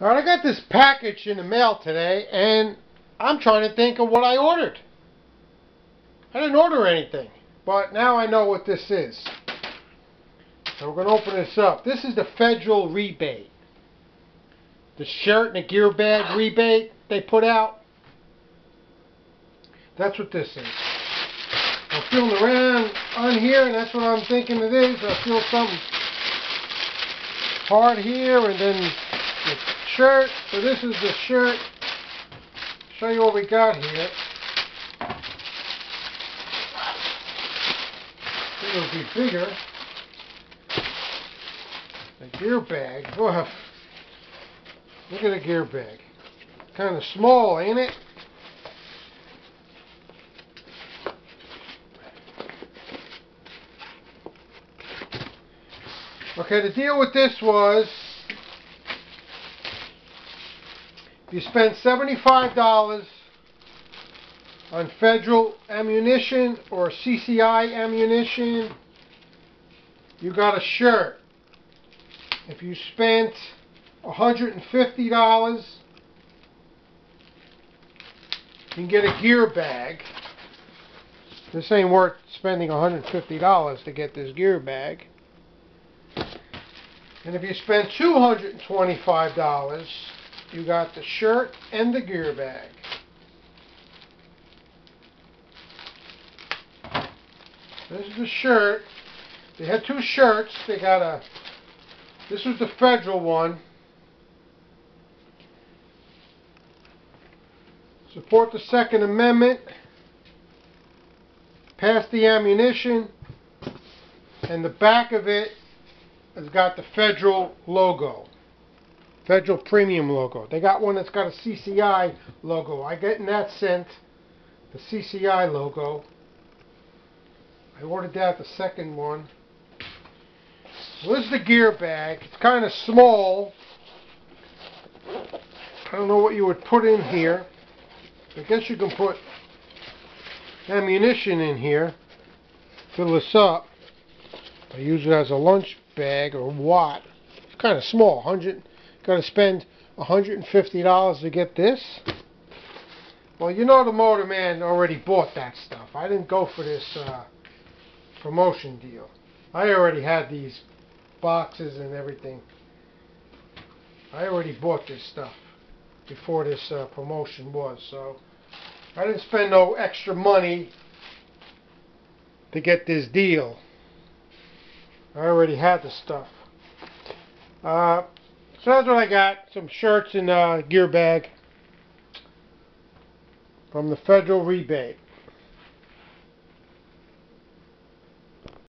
Alright, I got this package in the mail today, and I'm trying to think of what I ordered. I didn't order anything, but now I know what this is. So we're going to open this up. This is the federal rebate. The shirt and the gear bag rebate they put out. That's what this is. I'm feeling around on here, and that's what I'm thinking it is. I feel something hard here, and then the shirt. So this is the shirt. Show you what we got here. It'll be bigger. The gear bag. Whoa. Look at the gear bag. Kind of small, ain't it? Okay, the deal with this was you spend $75 on federal ammunition or CCI ammunition, you got a shirt. If you spent $150, you can get a gear bag. This ain't worth spending $150 to get this gear bag. And if you spend $225, you got the shirt and the gear bag. This is the shirt. They had two shirts. They got a, this was the federal one. Support the Second Amendment. Pass the ammunition. And the back of it has got the federal logo. Federal Premium logo. They got one that's got a CCI logo. I get in that scent the CCI logo. I ordered that the second one. Well, this is the gear bag. It's kind of small. I don't know what you would put in here. I guess you can put ammunition in here. Fill this up. I use it as a lunch bag or what. It's kind of small. 100. Got to spend $150 to get this. Well, you know the Motor Man already bought that stuff. I didn't go for this uh, promotion deal. I already had these boxes and everything. I already bought this stuff before this uh, promotion was, so I didn't spend no extra money to get this deal. I already had the stuff. Uh, so that's what I got. Some shirts and uh, gear bag from the federal rebate.